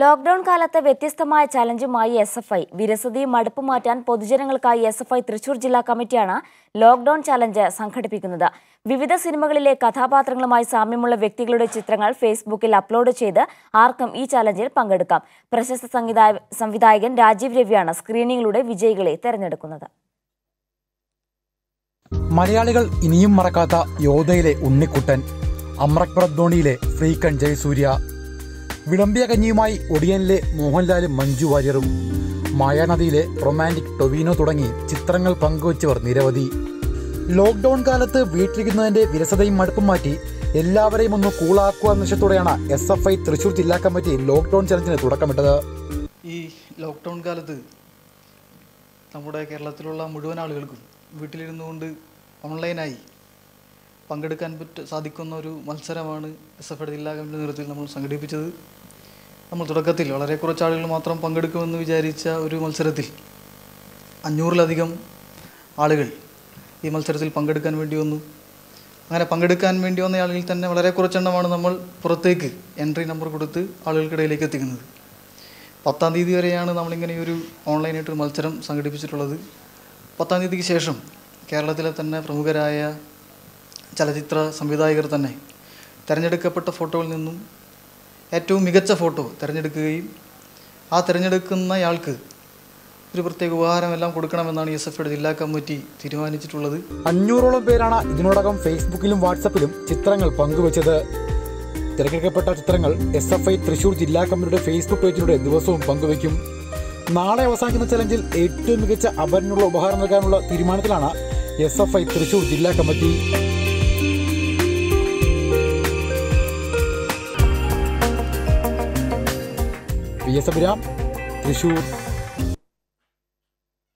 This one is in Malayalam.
ലോക്ഡൌൺ കാലത്തെ വ്യത്യസ്തമായ ചലഞ്ചുമായി എസ് എഫ് ഐ വിരസതയും മടുപ്പ് മാറ്റാൻ പൊതുജനങ്ങൾക്കായി എസ് എഫ് ഐ തൃശൂർ ജില്ലാ കമ്മിറ്റിയാണ് ലോക്ഡൌൺ ചലഞ്ച് സംഘടിപ്പിക്കുന്നത്. വിവിധ സിനിമകളിലെ കഥാപാത്രങ്ങളുമായി സാമ്യമുള്ള വ്യക്തികളുടെ ചിത്രങ്ങൾ ഫേസ്ബുക്കിൽ അപ്ലോഡ് ചെയ്ത് ആർക്കും ഈ ചലഞ്ചിൽ പങ്കെടുക്കാം. പ്രശസ്ത സംവിധായ സംവിധായകൻ രാജീവ് രവിയാണ് സ്ക്രീനിങ്ങിലൂടെ വിജയികളെ തെരഞ്ഞെടുക്കുന്നത്. മലയാളികൾ ഇനിയും മറക്കാത്ത യോധയിലെ ഉണ്ണിക്കുട്ടൻ അമ്രക്പുറ ധോണിയിലെ ഫ്രീക്കൺ ജയസൂര്യ വിളമ്പിയ കഞ്ഞിയുമായി ഒടിയനിലെ മോഹൻലാലും മഞ്ജു വാര്യറും മായാനദിയിലെ റൊമാന്റിക് ടൊവീനോ തുടങ്ങി ചിത്രങ്ങൾ പങ്കുവച്ചവർ നിരവധി. ലോക്ക്ഡൗൺ കാലത്ത് വീട്ടിലിരിക്കുന്നതിന്റെ വിരസതയും മടുപ്പും മാറ്റി എല്ലാവരെയും ഒന്ന് കൂളാക്കുക എന്ന ലക്ഷ്യത്തോടെയാണ് എസ് എഫ് ഐ തൃശൂർ ജില്ലാ കമ്മിറ്റി ലോക്ക്ഡൗൺ ചലഞ്ചിന് തുടക്കമിട്ടത്. ഈ ലോക്ക്ഡൗൺ കാലത്ത് നമ്മുടെ കേരളത്തിലുള്ള മുഴുവൻ ആളുകൾക്കും വീട്ടിലിരുന്നുകൊണ്ട് ഓൺലൈനായി പങ്കെടുക്കാൻ പറ്റ സാധിക്കുന്ന ഒരു മത്സരമാണ് എസ് എഫ് ജില്ലാ കമ്മിറ്റി നേതൃത്വത്തിൽ നമ്മൾ സംഘടിപ്പിച്ചത്. നമ്മൾ തുടക്കത്തിൽ വളരെ കുറച്ച് ആളുകൾ മാത്രം പങ്കെടുക്കുമെന്ന് വിചാരിച്ച ഒരു മത്സരത്തിൽ അഞ്ഞൂറിലധികം ആളുകൾ ഈ മത്സരത്തിൽ പങ്കെടുക്കാൻ വേണ്ടി വന്നു. അങ്ങനെ പങ്കെടുക്കാൻ വേണ്ടി വന്ന ആളുകളിൽ തന്നെ വളരെ കുറച്ചെണ്ണമാണ് നമ്മൾ പുറത്തേക്ക് എൻട്രി നമ്പർ കൊടുത്ത് ആളുകൾക്കിടയിലേക്ക് എത്തിക്കുന്നത്. പത്താം തീയതി വരെയാണ് നമ്മളിങ്ങനെ ഒരു ഓൺലൈനായിട്ടൊരു മത്സരം സംഘടിപ്പിച്ചിട്ടുള്ളത്. പത്താം തീയതിക്ക് ശേഷം കേരളത്തിലെ തന്നെ പ്രമുഖരായ ചലച്ചിത്ര സംവിധായകർ തന്നെ തിരഞ്ഞെടുക്കപ്പെട്ട ഫോട്ടോയിൽ നിന്നും ഏറ്റവും മികച്ച ഫോട്ടോ തിരഞ്ഞെടുക്കുകയും ആ തിരഞ്ഞെടുക്കുന്നയാൾക്ക് ഒരു പ്രത്യേക ഉപഹാരമെല്ലാം കൊടുക്കണമെന്നാണ് എസ് എഫ് ജില്ലാ കമ്മിറ്റി തീരുമാനിച്ചിട്ടുള്ളത്. അഞ്ഞൂറോളം പേരാണ് ഇതിനോടകം ഫേസ്ബുക്കിലും വാട്സപ്പിലും ചിത്രങ്ങൾ പങ്കുവച്ചത്. തിരഞ്ഞെടുക്കപ്പെട്ട ചിത്രങ്ങൾ എസ് എഫ് ഐ തൃശൂർ ജില്ലാ കമ്മിറ്റിയുടെ ഫേസ്ബുക്ക് പേജിലൂടെ ദിവസവും പങ്കുവയ്ക്കും. നാളെ അവസാനിക്കുന്ന ചലഞ്ചിൽ ഏറ്റവും മികച്ച അപരനുള്ള ഉപഹാരം നൽകാനുള്ള തീരുമാനത്തിലാണ് എസ് എഫ് ഐ തൃശൂർ ജില്ലാ committee. V S Abhiram Thrissur